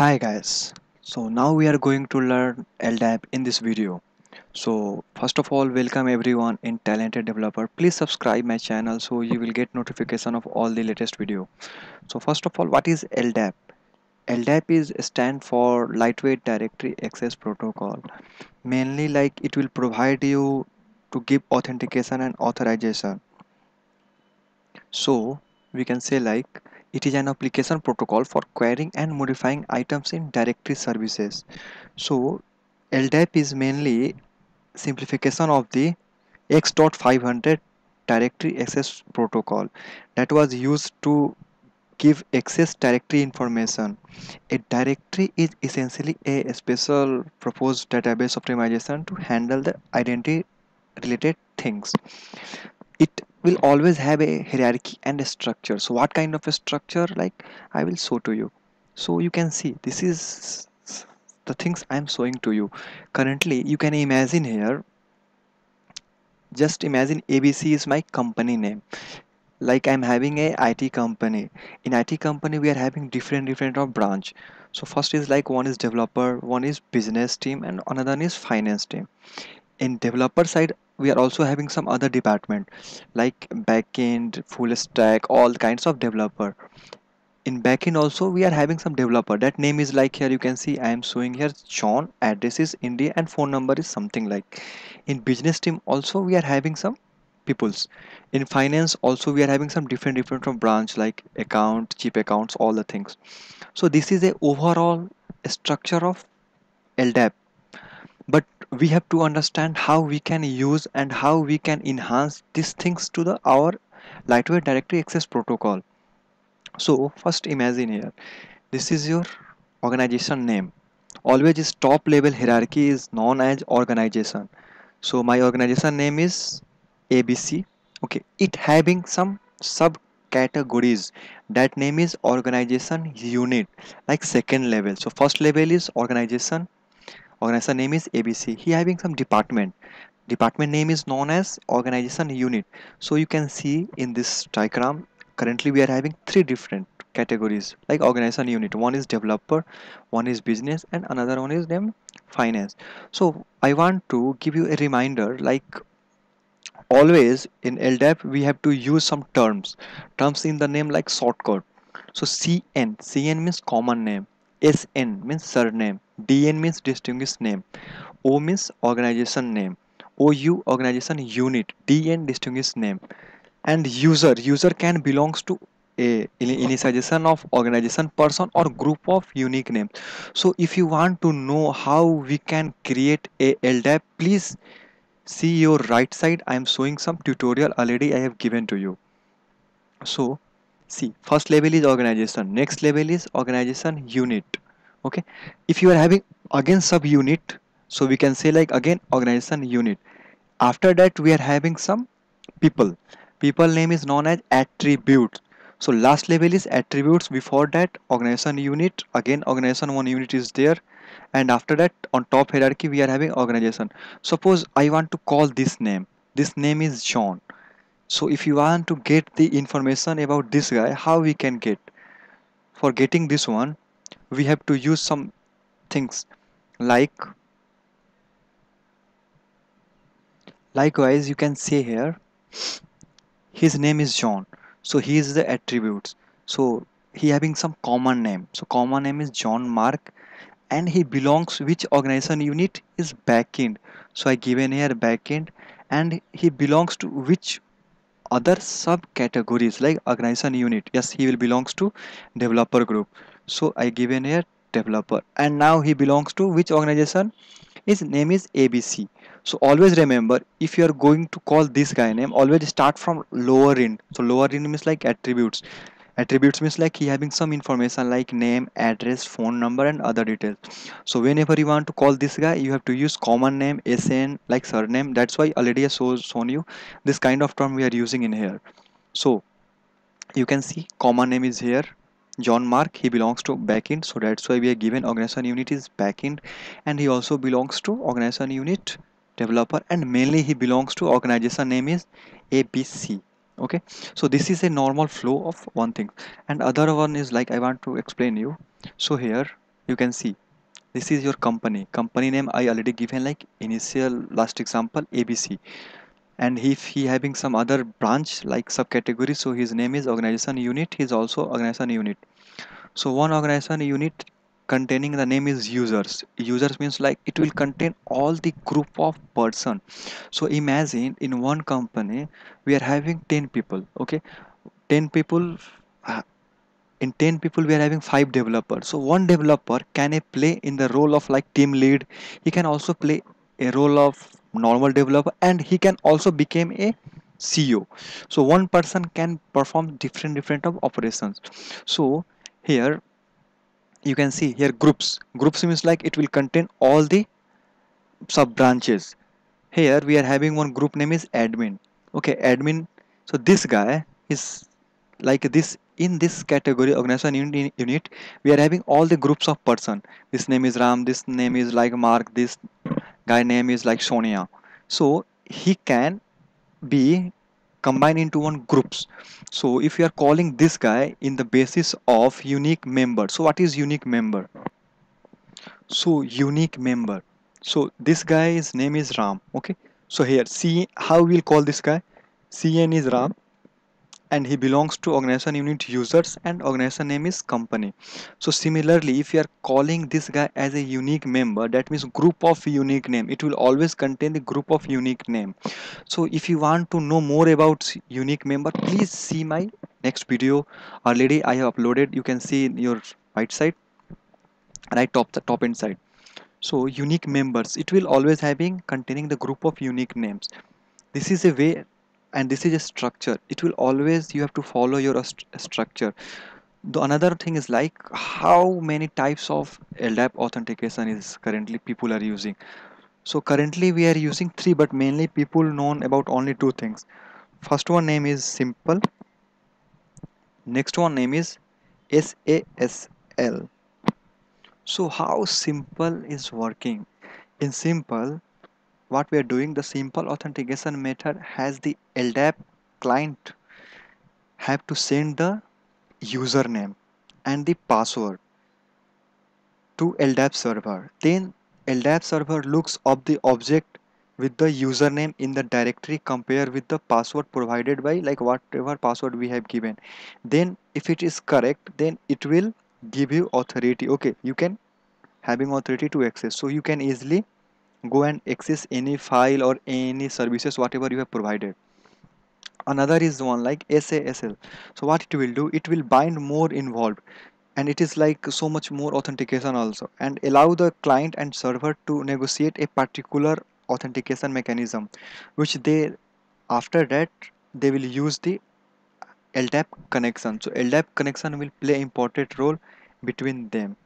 Hi guys, so now we are going to learn LDAP in this video. So first of all welcome everyone in Talented Developer. Please subscribe my channel so you will get notification of all the latest video. So first of all what is LDAP? LDAP is stand for Lightweight Directory Access Protocol. Mainly like it will provide you to give authentication and authorization. So we can say like it is an application protocol for querying and modifying items in directory services. So LDAP is mainly simplification of the X.500 directory access protocol that was used to give access directory information. A directory is essentially a special proposed database optimization to handle the identity related things. It will always have a hierarchy and a structure. So what kind of a structure? Like i will show to you. So you can see this is the things i'm showing to you. Currently you can imagine here just imagine abc is my company name. Like i'm having a it company. In it company we are having different different of branch. So first is like one is developer one is business team and another one is finance team. In developer side we are also having some other department like backend full stack all kinds of developer. In backend also we are having some developer. That name is like here you can see i am showing here john address is india and phone number is something like. In business team also we are having some peoples. In finance also we are having some different different from branch like account cheap accounts all the things. So this is a overall structure of ldap we have to understand how we can use and how we can enhance these things to the our lightweight directory access protocol. So first imagine here. This is your organization name. Always this top level hierarchy is known as organization. So my organization name is abc okay. It having some subcategories. That name is organization unit like second level. So first level is organization organization name is abc he having some department. Department name is known as organization unit. So you can see in this diagram currently we are having three different categories like organization unit. One is developer one is business and another one is named finance. So i want to give you a reminder like always in ldap we have to use some terms. Terms in the name like shortcut. So cn cn means common name sn means surname dn means distinguished name o means organization name ou organization unit dn distinguished name and user user can belongs to a initialization of organization person or group of unique name. so if you want to know how we can create a ldap please see your right side i am showing some tutorial already i have given to you so see first level is organization. Next level is organization unit. Okay? If you are having again sub unit so we can say like again organization unit. After that we are having some people. People name is known as attributes so last level is attributes. Before that organization unit. Again organization one unit is there. And after that on top hierarchy we are having organization. Suppose i want to call this name. This name is john so if you want to get the information about this guy how we can get? For getting this one we have to use some things like likewise you can say here his name is john. So he is the attributes. So he having some common name. So common name is john mark and he belongs which organization unit? Is backend so i given here backend and he belongs to which other subcategories like organization unit. Yes he will belongs to developer group. So i given here developer. And now he belongs to which organization? His name is abc so always remember if you are going to call this guy name always start from lower end. So lower end means like attributes attributes means like he having some information like name address phone number and other details. So whenever you want to call this guy you have to use common name sn like surname. That's why already shows shown you this kind of term we are using in here. So you can see common name is here. John Mark he belongs to backend. So that's why we are given organization unit is backend. And he also belongs to organization unit developer. And mainly he belongs to organization name is ABC okay? So this is a normal flow of one thing. And other one is like I want to explain you. So here you can see. This is your company. Company name i already given like initial last example abc and if he having some other branch like subcategory so his name is organization unit he's also organization unit. So one organization unit containing the name is users. Users means like it will contain all the group of person. So imagine in one company we are having 10 people okay? 10 people uh, in 10 people we are having 5 developers. So one developer can play in the role of like team lead. He can also play a role of normal developer and he can also become a ceo so one person can perform different different of operations. So here you can see here groups. Groups means like it will contain all the sub branches here we are having one group name is admin. Okay admin. So this guy is like this in this category organization unit, unit we are having all the groups of person. This name is ram this name is like mark this guy name is like sonia. So he can be combined into one groups. So if you are calling this guy in the basis of unique member so what is unique member? So unique member. So this guy's name is ram okay? So here see how we'll call this guy? Cn is ram and he belongs to organization unit users and organization name is company. So similarly if you are calling this guy as a unique member that means group of unique name. It will always contain the group of unique name. So if you want to know more about unique member please see my next video. Already i have uploaded. You can see in your right side right top the top inside so unique members it will always having containing the group of unique names. This is a way and this is a structure. It will always you have to follow your st structure. The another thing is like how many types of LDAP authentication is currently people are using. So currently we are using three but mainly people known about only two things. First one name is simple. Next one name is SASL so how simple is working? In simple what we are doing the simple authentication method has the LDAP client have to send the username and the password to LDAP server. Then LDAP server looks up the object with the username in the directory compare with the password provided by like whatever password we have given. Then if it is correct then it will give you authority. Okay you can having authority to access. So you can easily go and access any file or any services whatever you have provided. Another is one like SASL so what it will do it will bind more involved and it is like so much more authentication also and allow the client and server to negotiate a particular authentication mechanism which they after that they will use the LDAP connection. So LDAP connection will play important role between them.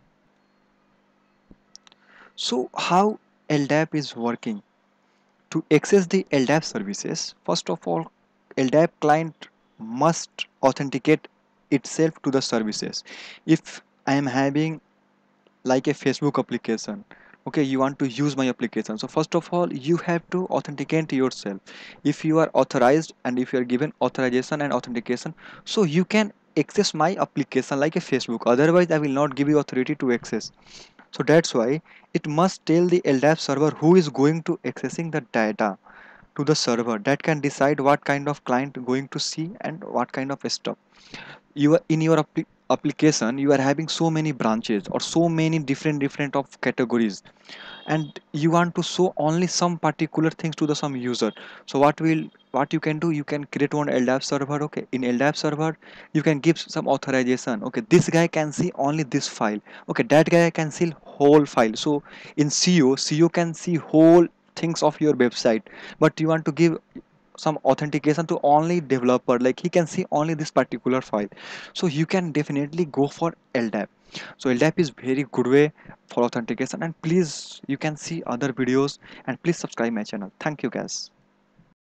So how LDAP is working. To access the LDAP services, first of all, LDAP client must authenticate itself to the services. If I am having like a Facebook application, okay, you want to use my application. So first of all, you have to authenticate yourself. If you are authorized and if you are given authorization and authentication, so you can access my application like a Facebook. Otherwise, I will not give you authority to access so that's why it must tell the LDAP server who is going to accessing the data to the server that can decide what kind of client going to see and what kind of stuff. You are in your application you are having so many branches or so many different different of categories. And you want to show only some particular things to the some user. So what will what you can do you can create one LDAP server okay? In LDAP server you can give some authorization okay? This guy can see only this file okay? That guy can see whole file. So in CEO CEO can see whole things of your website. But you want to give some authentication to only developer like he can see only this particular file. So you can definitely go for LDAP so LDAP is very good way for authentication and please you can see other videos and please subscribe my channel. Thank you guys